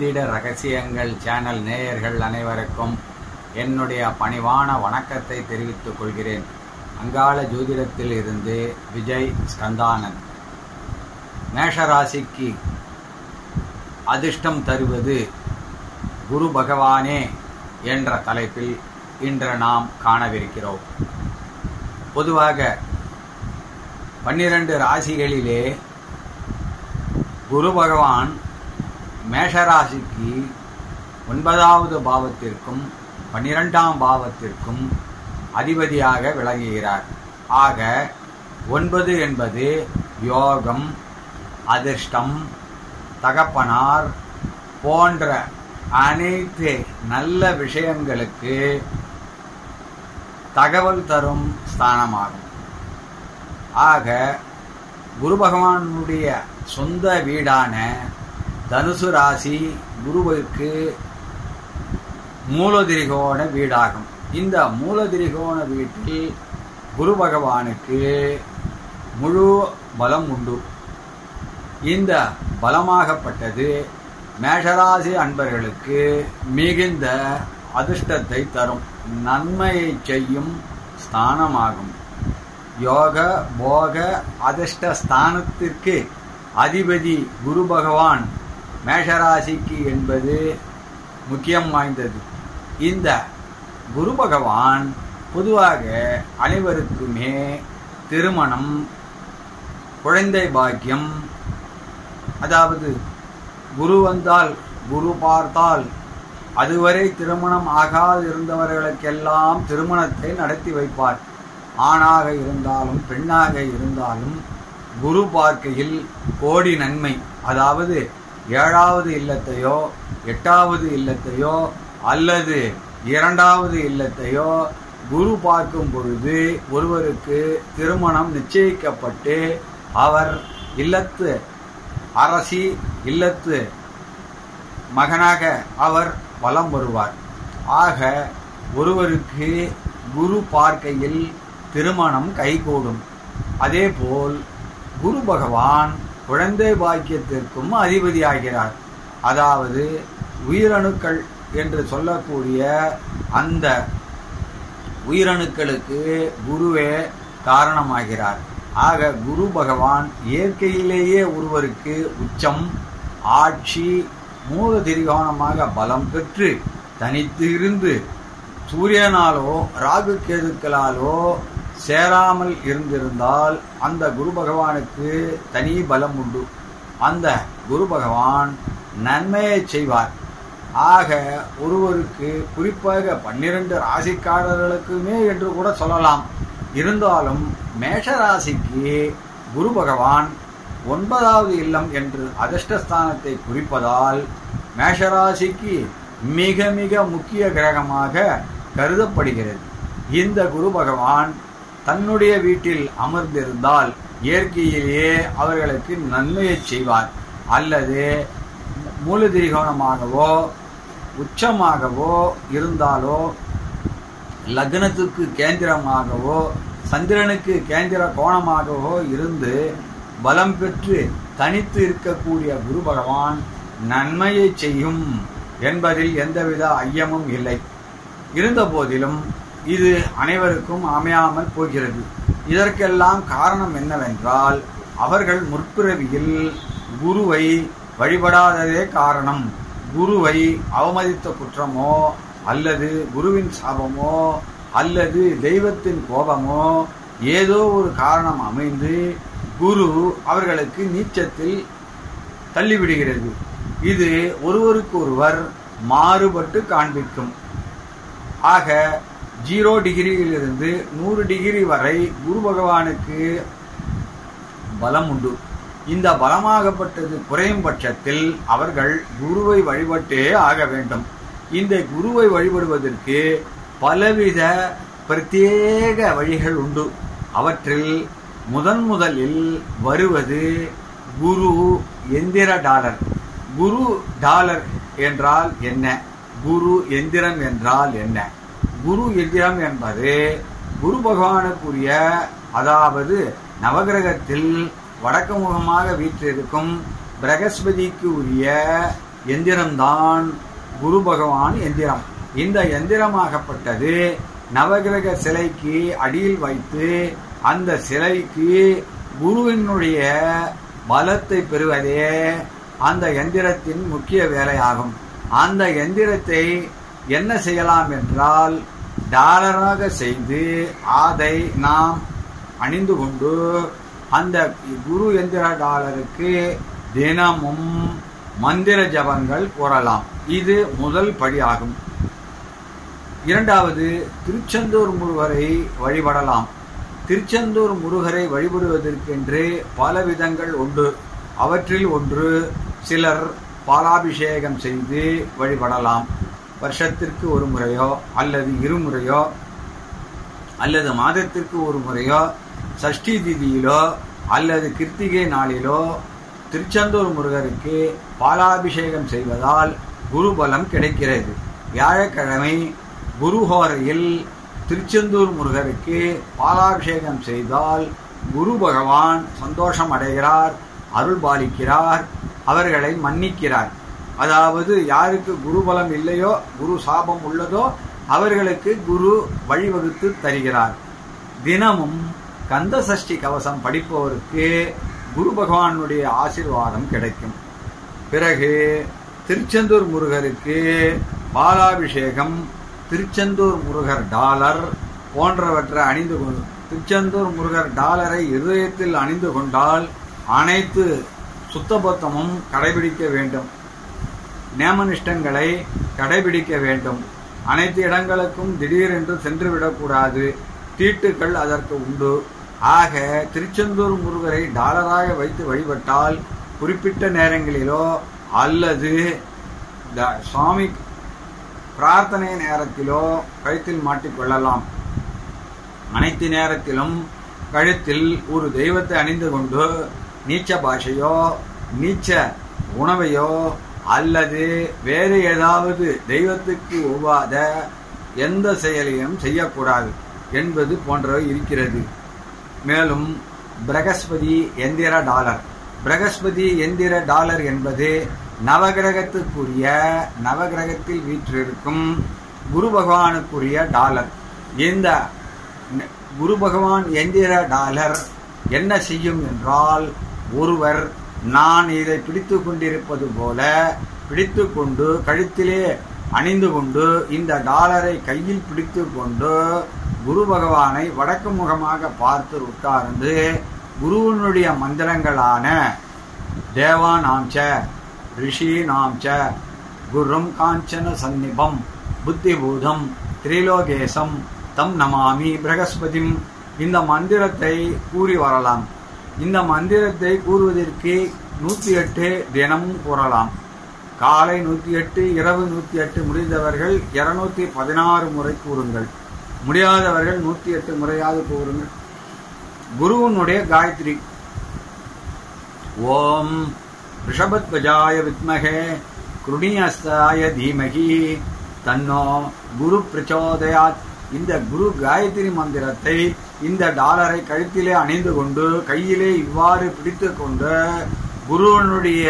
ஜோதிட ரகசியங்கள் சேனல் நேயர்கள் அனைவருக்கும் என்னுடைய பணிவான வணக்கத்தை தெரிவித்துக் கொள்கிறேன். அங்காள ஜோதிடத்தில் இருந்து விஜய் ஸ்கந்தானன். மேஷராசிக்கு அதிர்ஷ்டம் தருவது குரு பகவானே என்ற தலைப்பில் இன்று நாம் காணவிருக்கிறோம். பொதுவாக பன்னிரண்டு ராசிகளிலே குரு பகவான் மேஷராசிக்கு ஒன்பதாவது பாவத்திற்கும் பன்னிரெண்டாம் பாவத்திற்கும் அதிபதியாக விளங்குகிறார். ஆக ஒன்பது என்பது யோகம் அதிர்ஷ்டம் தகப்பனார் போன்ற அனைத்து நல்ல விஷயங்களுக்கு தகவல் தரும் ஸ்தானமாகும். ஆக குரு பகவானுடைய சொந்த வீடான தனுசு ராசி குருவுக்கு மூலதிரிகோண வீடாகும். இந்த மூலதிரிகோண வீட்டில் குரு பகவானுக்கு முழு பலம் உண்டு. இந்த பலமாகப்பட்டது மேஷராசி அன்பர்களுக்கு மிகுந்த அதிர்ஷ்டத்தை தரும். நன்மையை செய்யும் ஸ்தானமாகும். யோக போக அதிர்ஷ்ட ஸ்தானத்திற்கு அதிபதி குரு பகவான் மேஷராசிக்கு என்பது முக்கியம் வாய்ந்தது. இந்த குரு பகவான் பொதுவாக அனைவருக்குமே திருமணம் குழந்தை பாக்கியம் அதாவது குரு வந்தால் குரு பார்த்தால் அதுவரை திருமணம் ஆகாது இருந்தவர்களுக்கெல்லாம் திருமணத்தை நடத்தி வைப்பார். ஆணாக இருந்தாலும் பெண்ணாக இருந்தாலும் குரு பார்க்கையில் கோடி நன்மை. அதாவது ஏழாவது இல்லத்தையோ எட்டாவது இல்லத்தையோ அல்லது இரண்டாவது இல்லத்தையோ குரு பார்க்கும் பொழுது ஒருவருக்கு திருமணம் நிச்சயிக்கப்பட்டு அவர் இல்லத்து அரசி இல்லத்து மகனாக அவர் வலம் வருவார். ஆக ஒருவருக்கு குரு பார்க்கையில் திருமணம் கைகூடும். அதேபோல் குரு பகவான் குழந்தை பாக்கியத்திற்கும் அதிபதியாகிறார். அதாவது உயிரணுக்கள் என்று சொல்லக்கூடிய அந்த உயிரணுக்களுக்கு குருவே காரணமாகிறார். ஆக குரு பகவான் இயற்கையிலேயே ஒருவருக்கு உச்சம் ஆட்சி மூல திரிகோணமாக பலம் பெற்று தனித்து இருந்து சூரியனாலோ ராகு கேதுக்களாலோ சேராமல் இருந்திருந்தால் அந்த குரு பகவானுக்கு தனி பலம் உண்டு. அந்த குரு பகவான் நன்மையை செய்வார். ஆக ஒருவருக்கு குறிப்பாக பன்னிரண்டு ராசிக்காரர்களுக்குமே என்று கூட சொல்லலாம். இருந்தாலும் மேஷராசிக்கு குரு பகவான் ஒன்பதாவது இல்லம் என்று அதிர்ஷ்டஸ்தானத்தை குறிப்பதால் மேஷராசிக்கு மிக மிக முக்கிய கிரகமாக கருதப்படுகிறது. இந்த குரு பகவான் தன்னுடைய வீட்டில் அமர்ந்திருந்தால் இயற்கையிலேயே அவர்களுக்கு நன்மையை செய்வார். அல்லது மூலதிரிகோணமாகவோ உச்சமாகவோ இருந்தாலோ லக்னத்துக்கு கேந்திரமாகவோ சந்திரனுக்கு கேந்திர கோணமாகவோ இருந்து பலம் பெற்று தனித்து இருக்கக்கூடிய குரு பகவான் நன்மையை செய்யும் என்பதில் எந்தவித ஐயமும் இல்லை. இருந்த போதிலும் இது அனைவருக்கும் அமையாமல் போகிறது. இதற்கெல்லாம் காரணம் என்னவென்றால் அவர்கள் முற்பிறவியில் குருவை வழிபடாததே காரணம். குருவை அவமதித்த குற்றமோ அல்லது குருவின் சாபமோ அல்லது தெய்வத்தின் கோபமோ ஏதோ ஒரு காரணம் அமைந்து குரு அவர்களுக்கு நீச்சத்தில் தள்ளிவிடுகிறது. இது ஒருவருக்கொருவர் மாறுபட்டு காண்பிக்கும். ஆக ஜீரோ டிகிரியிலிருந்து நூறு டிகிரி வரை குரு பகவானுக்கு பலம் உண்டு. இந்த பலமாகப்பட்டது குறையும் பட்சத்தில் அவர்கள் குருவை வழிபட்டே ஆக வேண்டும். இந்த குருவை வழிபடுவதற்கு பலவித பிரத்யேக வழிகள் உண்டு. அவற்றில் முதன் முதலில் வருவது குரு எந்திர டாலர். குரு டாலர் என்றால் என்ன? குரு எந்திரம் என்றால் என்ன? குரு எந்திரம் என்பது குரு பகவானுக்குரிய அதாவது நவகிரகத்தில் வடக்கு முகமாக வீற்றிருக்கும் பிரகஸ்பதிக்கு உரிய எந்திரம்தான் குரு பகவான் எந்திரம். இந்த எந்திரமாகப்பட்டது நவகிரக சிலைக்கு அடியில் வைத்து அந்த சிலைக்கு குருவினுடைய பலத்தை பெறுவதே அந்த எந்திரத்தின் முக்கிய வேலையாகும். அந்த எந்திரத்தை என்ன செய்யலாம் என்றால் டாலராக செய்து அதை நாம் அணிந்து கொண்டு அந்த குரு எந்திர டாலருக்கு தினமும் மந்திர ஜபங்கள் கூறலாம் இது முதல் படியாகும். இரண்டாவது திருச்செந்தூர் முருகரை வழிபடலாம். திருச்செந்தூர் முருகரை வழிபடுவதற்கென்று பல விதங்கள் உண்டு. அவற்றில் ஒன்று சிலர் பாலாபிஷேகம் செய்து வழிபடலாம். வருஷத்திற்கு ஒரு முறையோ அல்லது இருமுறையோ அல்லது மாதத்திற்கு ஒரு முறையோ சஷ்டி திதியிலோ அல்லது கிருத்திகை நாளிலோ திருச்செந்தூர் முருகருக்கு பாலாபிஷேகம் செய்வதால் குருபலம் கிடைக்கிறது. வியாழக்கிழமை குருஹோரையில் திருச்செந்தூர் முருகருக்கு பாலாபிஷேகம் செய்தால் குரு பகவான் சந்தோஷம் அடைகிறார் அருள் பாலிக்கிறார் அவர்களை மன்னிக்கிறார். அதாவது யாருக்கு குருபலம் இல்லையோ குரு சாபம் உள்ளதோ அவர்களுக்கு குரு வழிவகுத்து தருகிறார். தினமும் கந்த சஷ்டி கவசம் படிப்பவருக்கு குரு பகவானுடைய ஆசிர்வாதம் கிடைக்கும். பிறகு திருச்செந்தூர் முருகருக்கு பாலாபிஷேகம் திருச்செந்தூர் முருகர் டாலர் போன்றவற்றை அணிந்து கொண்டு திருச்செந்தூர் முருகர் டாலரை இதயத்தில் அணிந்து கொண்டால் அனைத்து சுத்தபத்தமும் கடைபிடிக்க வேண்டும். நேமனிஷ்டங்களை கடைபிடிக்க வேண்டும். அனைத்து இடங்களுக்கும் திடீரென்று சென்றுவிடக்கூடாது. தீட்டுகள் தீட்டுக்கள் அதற்கு உண்டு. ஆக திருச்செந்தூர் முருகரை டாலராக வைத்து வழிபட்டால் குறிப்பிட்ட நேரங்களிலோ அல்லது சுவாமி பிரார்த்தனை நேரத்திலோ கழுத்தில் மாட்டிக்கொள்ளலாம் அனைத்து நேரத்திலும் கழுத்தில் ஒரு தெய்வத்தை அணிந்து கொண்டு நீச்ச பாஷையோ நீச்ச உணவையோ அல்லது வேறு ஏதாவது தெய்வத்துக்கு ஒவ்வாத எந்த செயலையும் செய்யக்கூடாது என்பது போன்றவை இருக்கிறது. மேலும் பிரகஸ்பதி எந்திர டாலர். பிரகஸ்பதி எந்திர டாலர் என்பது நவகிரகத்துக்குரிய நவகிரகத்தில் வீற்றிருக்கும் குரு பகவானுக்குரிய டாலர். இந்த குரு பகவான் எந்திர டாலர் என்ன செய்யும் என்றால் ஒருவர் நான் இதை பிடித்து கொண்டிருப்பது போல பிடித்து கொண்டு கழுத்திலே அணிந்து கொண்டு இந்த டாலரை கையில் பிடித்து கொண்டு குரு பகவானை வடக்கு முகமாக பார்த்து உட்கார்ந்து குருவினுடைய மந்திரங்களான தேவானாம் ரிஷி நாம்ச குரும் காஞ்சன சந்நிபம் புத்திபூதம் திரிலோகேசம் தம் நமாமி பிரகஸ்பதிம் இந்த மந்திரத்தை கூறி வரலாம். இந்த மந்திரத்தை கூறுவதற்கு நூற்றி எட்டு தினமும் கூறலாம். காலை நூற்றி எட்டு இரவு நூற்றி எட்டு முடிந்தவர்கள் இருநூத்தி பதினாறு முறை கூறுங்கள். முடியாதவர்கள் நூற்றி எட்டு முறையாவது கூறுங்கள். குருவனுடைய காயத்ரி. ஓம் ரிஷபத்வஜாய வித்மகே குருணியஸ்தாய தீமகி. தன்னோ குரு பிரச்சோதயாத். இந்த குரு காயத்ரி மந்திரத்தை இந்த டாலரை கழுத்திலே அணிந்து கொண்டு கையிலே இவ்வாறு பிடித்து கொண்டு குருவனுடைய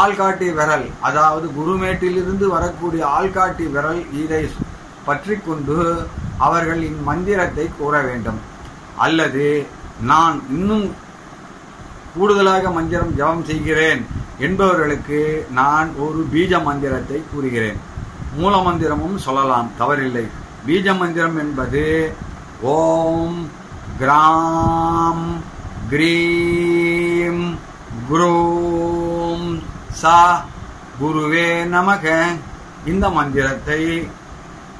ஆள்காட்டி விரல் அதாவது குருமேட்டிலிருந்து வரக்கூடிய ஆள்காட்டி விரல் இதை பற்றி கொண்டு அவர்கள் இம்மந்திரத்தை கூற வேண்டும். அல்லது நான் இன்னும் கூடுதலாக மந்திரம் ஜபம் செய்கிறேன் என்பவர்களுக்கு நான் ஒரு பீஜ மந்திரத்தை கூறுகிறேன். மூல மந்திரமும் சொல்லலாம் தவறில்லை. பீஜ மந்திரம் என்பது ஓம் கிராம் கிரீம் குரூம் சா குருவே நமக. இந்த மந்திரத்தை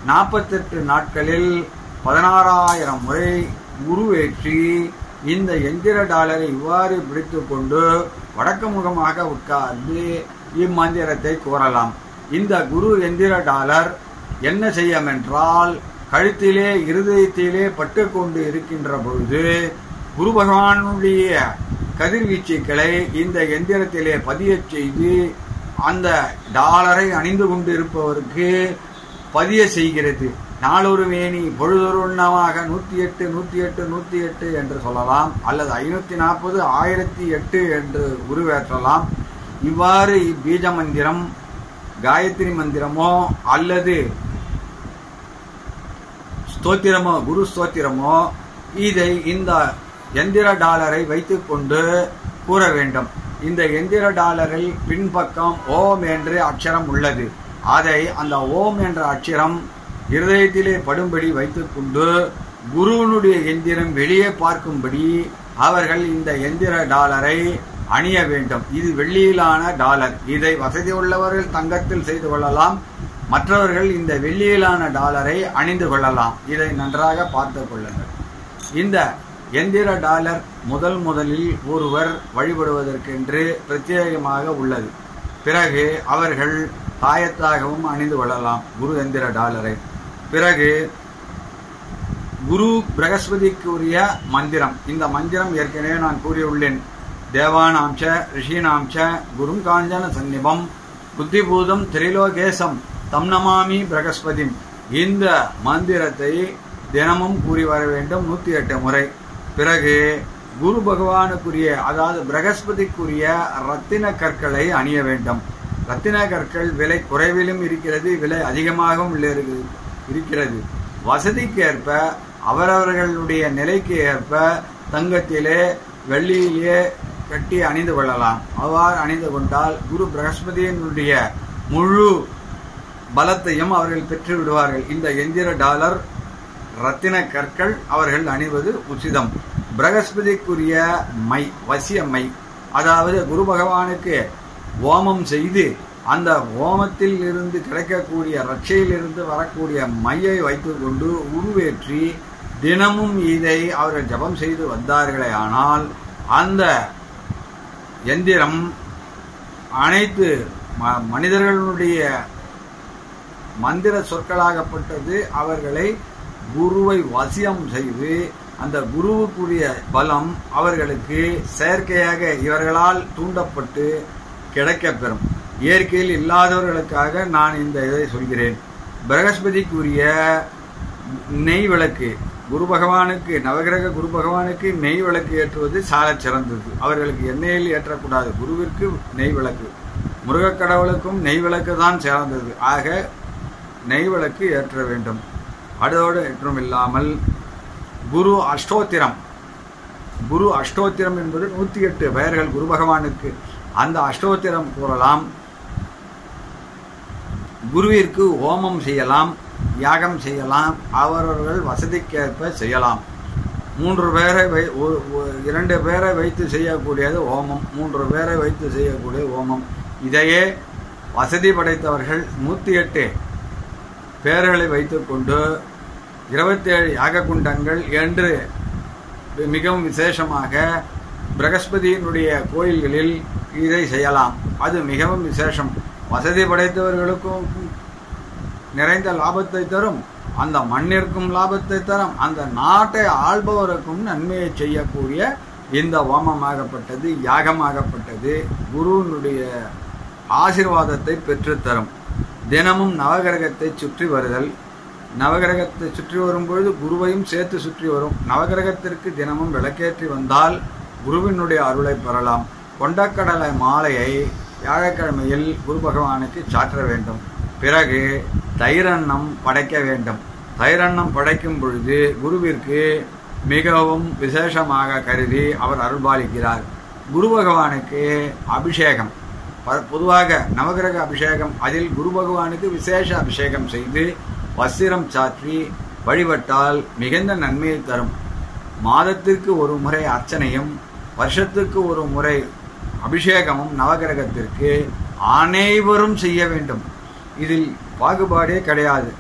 நாற்பத்தெட்டு நாட்களில் பதினாறாயிரம் முறை உருவேற்றி இந்த எந்திர டாலரை இவ்வாறு பிடித்துக்கொண்டு வடக்கு முகமாக உட்கார்ந்து இம்மந்திரத்தை கூறலாம் இந்த குரு எந்திர டாலர் என்ன செய்யும் என்றால் கழுத்திலே இருதயத்திலே பட்டு கொண்டு இருக்கின்ற பொழுது குரு பகவானுடைய கதிர்வீச்சுக்களை இந்த எந்திரத்திலே பதிய செய்து அந்த டாலரை அணிந்து கொண்டு இருப்பவருக்கு பதிய செய்கிறது. நாளொரு வேணி பொழுதொரு உண்ணமாக நூற்றி எட்டு நூற்றி எட்டு நூற்றி எட்டு என்று சொல்லலாம் அல்லது ஐநூற்றி நாற்பது ஆயிரத்தி எட்டு என்று உருவேற்றலாம். இவ்வாறு இப்பீஜ மந்திரம் காயத்ரி மந்திரமோ அல்லது ஸ்தோத்திரமோ குரு ஸ்தோத்திரமோ இதை இந்த எந்திர டாலரை வைத்துக்கொண்டு கூற வேண்டும். இந்த எந்திர டாலரில் பின்பக்கம் ஓம் என்று அக்ஷரம் உள்ளது. அதை அந்த ஓம் என்ற அக்ஷரம் இருதயத்திலே படும்படி வைத்துக்கொண்டு குருவனுடைய எந்திரம் வெளியே பார்க்கும்படி அவர்கள் இந்த எந்திர டாலரை அணிய வேண்டும். இது வெள்ளியிலான டாலர். இதை வசதி உள்ளவர்கள் தங்கத்தில் செய்து கொள்ளலாம். மற்றவர்கள் இந்த வெள்ளியிலான டாலரை அணிந்து கொள்ளலாம். இதை நன்றாக பார்த்து கொள்ளுங்கள். இந்த எந்திர டாலர் முதல் முதலில் ஒருவர் வழிபடுவதற்கென்று பிரத்யேகமாக உள்ளது. பிறகு அவர்கள் தாயத்தாகவும் அணிந்து கொள்ளலாம் குரு எந்திர டாலரை. பிறகு குரு பிரகஸ்பதிக்கு உரிய மந்திரம். இந்த மந்திரம் ஏற்கனவே நான் கூறியுள்ளேன். தேவானாம்ச ரிஷீனாம்ச குரு காஞ்சன சந்நிபம் புத்திபூதம் திரிலோகேசம் தம்னமாமி பிரகஸ்பதி இந்த மந்திரத்தை தினமும் கூறி வர வேண்டும் நூத்தி எட்டு முறை. பிறகு குரு பகவானுக்குரிய அதாவது பிரகஸ்பதிக்குரிய ரத்தின கற்களை அணிய வேண்டும். ரத்தின கற்கள் விலை குறைவிலும் இருக்கிறது விலை அதிகமாகவும் இருக்கிறது. வசதிக்கு ஏற்ப அவரவர்களுடைய நிலைக்கு ஏற்ப தங்கத்திலே வெள்ளியிலே கட்டி அணிந்து கொள்ளலாம். அவ்வாறு அணிந்து கொண்டால் குரு பிரகஸ்பதியினுடைய முழு பலத்தையும் அவர்கள் பெற்று விடுவார்கள். இந்த எந்திர டாலர் ரத்தின கற்கள் அவர்கள் அணிவது உச்சிதம். பிரகஸ்பதிக்குரிய மை வசிய மை. அதாவது குரு பகவானுக்கு ஓமம் செய்து அந்த ஓமத்தில் இருந்து கிடைக்கக்கூடிய ரட்சையிலிருந்து வரக்கூடிய மையை வைத்துக்கொண்டு உருவேற்றி தினமும் இதை அவர்கள் ஜபம் செய்து வந்தார்களே. ஆனால் அந்த எந்திரம் அனைத்து மனிதர்களுடைய மந்திர சொற்களாகப்பட்டது அவர்களை குருவை வசியம் செய்து அந்த குருவுக்குரிய பலம் அவர்களுக்கு செயற்கையாக இவர்களால் தூண்டப்பட்டு கிடைக்கப்பெறும். இயற்கையில் இல்லாதவர்களுக்காக நான் இந்த இதை சொல்கிறேன். பிரகஸ்பதிக்குரிய நெய் விளக்கு குரு பகவானுக்கு நவகிரக குரு பகவானுக்கு நெய் விளக்கு ஏற்றுவது சால சிறந்தது. அவர்களுக்கு எண்ணெயில் ஏற்றக்கூடாது. குருவிற்கு நெய் விளக்கு. முருகக் கடவுளுக்கும் நெய் விளக்கு தான் சிறந்தது. ஆக நெய் விளக்கு ஏற்ற வேண்டும். அதோடு ஏற்றும் இல்லாமல் குரு அஷ்டோத்திரம். குரு அஷ்டோத்திரம் என்பது நூற்றி எட்டு பெயர்கள் குரு பகவானுக்கு. அந்த அஷ்டோத்திரம் கூறலாம். குருவிற்கு ஹோமம் செய்யலாம் யாகம் செய்யலாம் அவரவர்கள் வசதிக்கேற்ப செய்யலாம். மூன்று பேரை வை இரண்டு பேரை வைத்து செய்யக்கூடியது ஹோமம் மூன்று பேரை வைத்து செய்யக்கூடிய ஓமம் இதையே வசதி படைத்தவர்கள் நூற்றி எட்டு. பேர்களை வைத்துக்கொண்டு இருபத்தேழு யாக குண்டங்கள் என்று மிகவும் விசேஷமாக பிரகஸ்பதியினுடைய கோயில்களில் இதை செய்யலாம். அது மிகவும் விசேஷம். வசதி படைத்தவர்களுக்கும் நிறைந்த லாபத்தை தரும். அந்த மண்ணிற்கும் லாபத்தை தரும். அந்த நாட்டை ஆள்பவருக்கும் நன்மையை செய்யக்கூடிய இந்த ஓமமாகப்பட்டது யாகமாகப்பட்டது குருவினுடைய ஆசிர்வாதத்தை பெற்றுத்தரும். தினமும் நவகிரகத்தை சுற்றி வருதல். நவகிரகத்தை சுற்றி வரும்பொழுது குருவையும் சேர்த்து சுற்றி வரும். நவகிரகத்திற்கு தினமும் விளக்கேற்றி வந்தால் குருவினுடைய அருளை பெறலாம். கொண்டக்கடலை மாலையை வியாழக்கிழமையில் குரு பகவானுக்கு சாற்ற வேண்டும். பிறகு தயிரன்னம் படைக்க வேண்டும். தயிரன்னம் படைக்கும் பொழுது குருவிற்கு மிகவும் விசேஷமாக கருதி அவர் அருள்பாலிக்கிறார். குரு பகவானுக்கு அபிஷேகம். பொதுவாக நவகிரக அபிஷேகம் அதில் குரு பகவானுக்கு விசேஷ அபிஷேகம் செய்து வஸ்திரம் சாற்றி வழிபட்டால் மிகுந்த நன்மையை தரும். மாதத்திற்கு ஒரு முறை அர்ச்சனையும் வருஷத்துக்கு ஒரு முறை அபிஷேகமும் நவகிரகத்திற்கு அனைவரும் செய்ய வேண்டும். இதில் பாகுபாடே கிடையாது.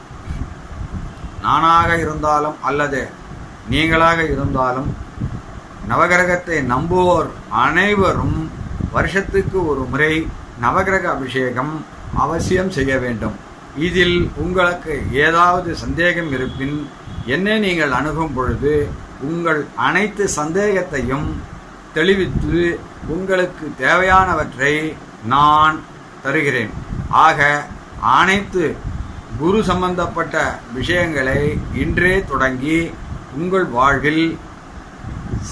நானாக இருந்தாலும் அல்லது நீங்களாக இருந்தாலும் நவகிரகத்தை நம்புவோர் அனைவரும் வருஷத்துக்கு ஒரு முறை நவகிரக அபிஷேகம் அவசியம் செய்ய வேண்டும். இதில் உங்களுக்கு ஏதாவது சந்தேகம் இருப்பின் என்னை நீங்கள் அணுகும் பொழுது உங்கள் அனைத்து சந்தேகத்தையும் தெளிவித்து உங்களுக்கு தேவையானவற்றை நான் தருகிறேன். ஆக அனைத்து குரு சம்பந்தப்பட்ட விஷயங்களை இன்றே தொடங்கி உங்கள் வாழ்வில்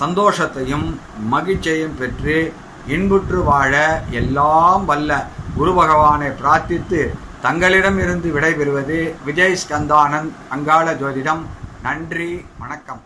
சந்தோஷத்தையும் மகிழ்ச்சியையும் பெற்று இன்புற்று வாழ எல்லாம் வல்ல. குரு பகவானை பிரார்த்தித்து தங்களிடம் இருந்து விடைபெறுவது விஜய் ஸ்கந்தானந்த் அங்காள ஜோதிடம். நன்றி வணக்கம்.